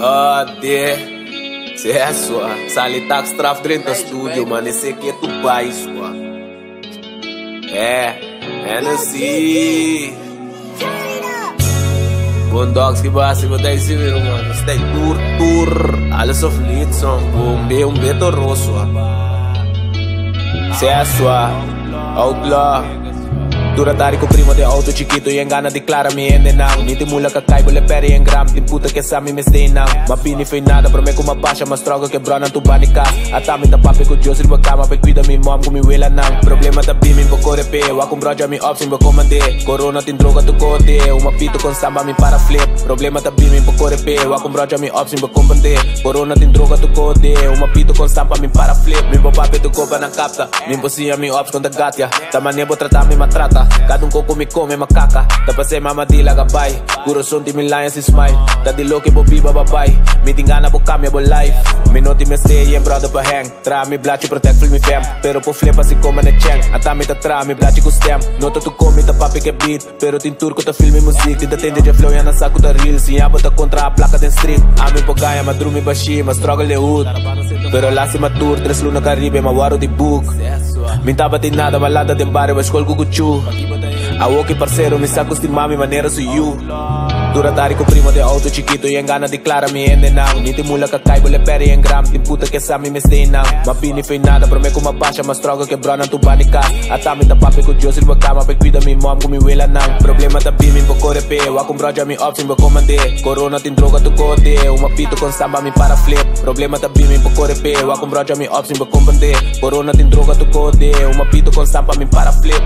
Ah, de. Se é só. Sali tax traf dentro do estúdio, mano. Esse aqui é tu pai, só. É, é assim. Boondogs que basta, dar esse viro, mano. Stay tour, tour. Alles of lead song. Um B, um B rosso. Se é só. Outlaw. Duratari ko primo de auto chiquito y en gana declara mi ende now. Ni te mula ka kai bole peri en gram Tin puta que sa mi me stay now. Ma pini fei nada pro me kuma basha mas droga que brona tu banica Atami ta papi ko Dios riba kama pe cuida mi mom ko mi wela now. Problema ta bimi po kore pe Wa kum broja mi option ba comande Corona tin droga tu kote Uma pito con samba mi para flip Problema ta bimi po kore pe Wa kum broja mi option ba comande Corona tin droga tu kote Uma pito con samba mi para flip Mi po papi tu copa na capta. Mi po siya mi ops con da gatia Tamane bo trata mi matrata Kadungko kumikome makaka. Tapasema madila gabay. Puro sunti mi lions si smile. Tadi e bobi biba babay Mitingana po kami bo life. Minuti me stay yung brother pa hang. Tra mi blachi protect free mi fam. Pero po flipa si koma na chang Atami ta tra mi blachi kustem, stem Nota tu komi ta papi ke beat. Pero tintur ko ta film mi music tende je flow yan na sako ta real Siya ba ta kontra a placa den street. Ami po gaya ma bashi Ma troga leut, pero eh, Pero lasi matur Tres luna Caribe ma waro di book. Minta batin nada malada den bare wa escol guguchu. Awoki parceiro, me saco de mami, maneira sou you Duratari cu primă de auto Chiquito e în Ghana, declară mie de nam Ni te mula ca caibole pere în gram. Din puta que sami me stay nam Ma pini fei nada, prome cu ma pașa Ma strogo que brona tu bani ca Ata mi da pape cu Dios il me cama Pe cuida mi mom cu mi wela nam Problema ta bimi bă core pe Acum broja mi opți bă comande Corona din droga tu cote Uma pito con samba mi para flip Problema ta bimi bă core pe Acum broja mi opți bă comande Corona din droga tu cote Uma pito con samba mi para flip